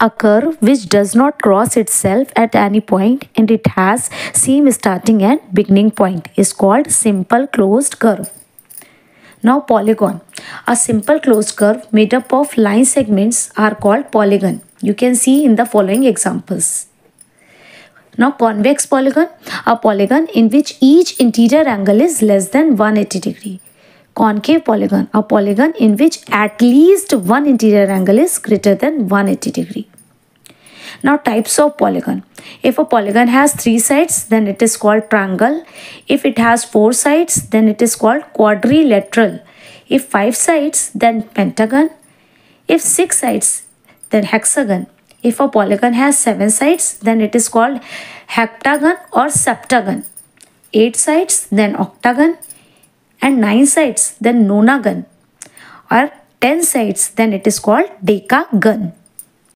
A curve which does not cross itself at any point and it has same starting and beginning point is called simple closed curve. Now polygon. A simple closed curve made up of line segments are called polygon. You can see in the following examples. Now convex polygon, a polygon in which each interior angle is less than 180 degree. Concave polygon, a polygon in which at least one interior angle is greater than 180 degree. Now types of polygon. If a polygon has three sides, then it is called triangle. If it has four sides, then it is called quadrilateral. If five sides, then pentagon. If six sides, then hexagon. If a polygon has seven sides, then it is called heptagon or septagon. Eight sides, then octagon and 9 sides then nonagon or 10 sides then it is called decagon.